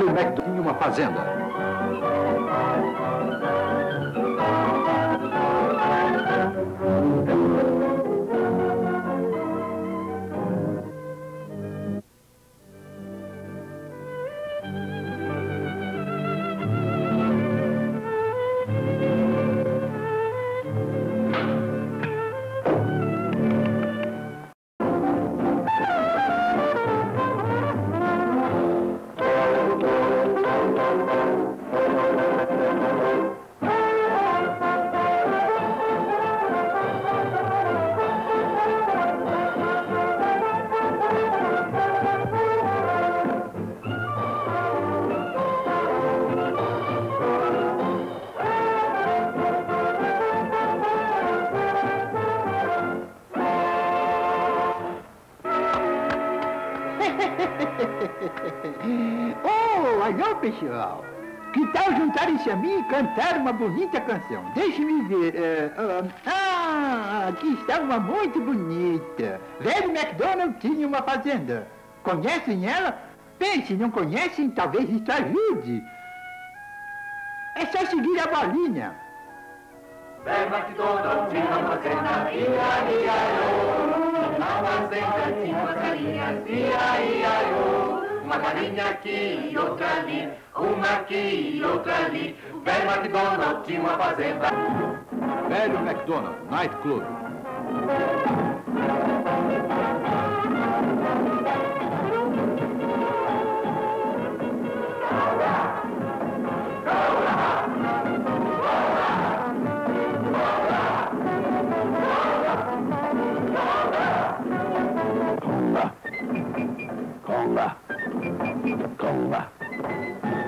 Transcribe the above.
Velho tinha uma fazenda. Oh, alô, pessoal. Que tal juntarem-se a mim e cantar uma bonita canção? Deixe-me ver. eh, ah, ah, aqui está uma muito bonita. Velho McDonald tinha uma fazenda. Conhecem ela? Bem, se não conhecem, talvez isso ajude. É só seguir a bolinha. Velho McDonald tinha uma fazenda, ia, ia, ia, Na fazenda tinha ia, ia, ia, Uma galinha aqui e outra ali, uma aqui e outra ali. Velho McDonald tinha uma fazenda. Velho McDonald, Night Club. Conga. Conga. Conga.